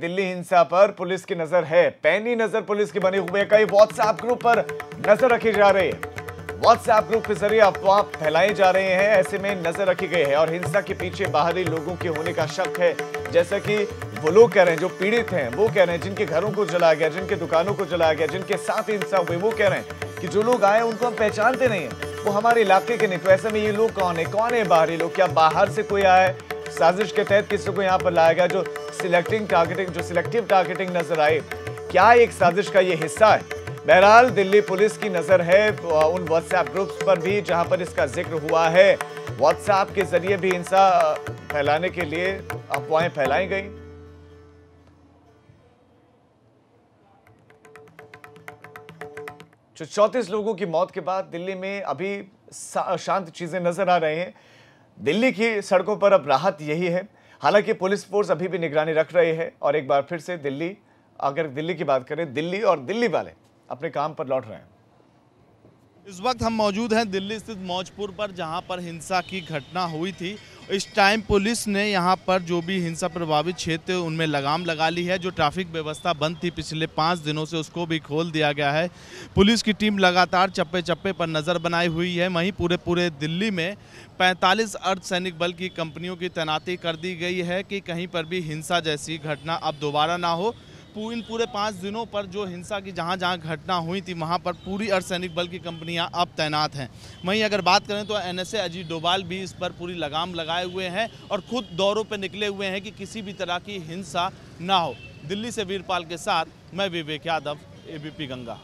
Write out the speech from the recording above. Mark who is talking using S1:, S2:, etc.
S1: दिल्ली हिंसा पर पुलिस की नज़र है। पैनी नज़र पुलिस की बनी हुई है। कई व्हाट्सएप ग्रुप पर नज़र रखी जा रही है। व्हाट्सएप ग्रुप के ज़रिए अफवाह फैलाई जा रहे हैं, ऐसे में नज़र रखी गई है। और हिंसा के पीछे बाहरी लोगों के होने का शक है। जैसा कि वो लोग कह रहे हैं, जो पीड़ित हैं, वो कह रहे हैं, जिनके घरों को जलाया गया, जिनके दुकानों को जलाया गया, जिनके साथ हिंसा हुई, वो कह रहे हैं कि जो लोग आए, उनको हम पहचानते नहीं है। वो हमारे इलाके के नहीं तो ऐसे में ये लोग कौन है? कौन है बाहरी लोग? क्या बाहर से कोई आए साजिश के तहत किसी को यहाँ पर लाया गया जो सिलेक्टिंग टारगेटिंग जो सिलेक्टिव टारगेटिंग नज़र आई। क्या एक साजिश का ये हिस्सा है? बहरहाल, दिल्ली पुलिस की नज़र है उन व्हाट्सएप ग्रुप्स पर भी जहाँ पर इसका ज़िक्र हुआ है। व्हाट्सएप के ज़रिए भी हिंसा फैलाने के लिए अफवाहें फैलाई गई। चौंतीस लोगों की मौत के बाद दिल्ली में अभी शांत चीज़ें नज़र आ रही हैं। दिल्ली की सड़कों पर अब राहत यही है। हालाँकि पुलिस फोर्स अभी भी निगरानी रख रही है और एक बार फिर से दिल्ली, अगर दिल्ली की बात करें, दिल्ली और दिल्ली वाले अपने काम पर लौट रहे हैं।
S2: इस वक्त हम मौजूद हैं दिल्ली स्थित मौजपुर पर, जहाँ पर हिंसा की घटना हुई थी। इस टाइम पुलिस ने यहाँ पर जो भी हिंसा प्रभावित क्षेत्र उनमें लगाम लगा ली है, जो ट्रैफ़िक व्यवस्था बंद थी पिछले पाँच दिनों से, उसको भी खोल दिया गया है। पुलिस की टीम लगातार चप्पे चप्पे पर नज़र बनाई हुई है। वहीं पूरे पूरे दिल्ली में 45 अर्धसैनिक बल की कंपनियों की तैनाती कर दी गई है कि कहीं पर भी हिंसा जैसी घटना अब दोबारा ना हो। इन पूरे पाँच दिनों पर जो हिंसा की जहाँ जहाँ घटना हुई थी, वहाँ पर पूरी अर्धसैनिक बल की कंपनियाँ अब तैनात हैं। वहीं अगर बात करें तो एन एनएसए अजीत डोभाल भी इस पर पूरी लगाम लगाए हुए हैं और खुद दौरों पर निकले हुए हैं कि किसी भी तरह की हिंसा ना हो। दिल्ली से वीरपाल के साथ मैं विवेक यादव, एबीपी गंगा।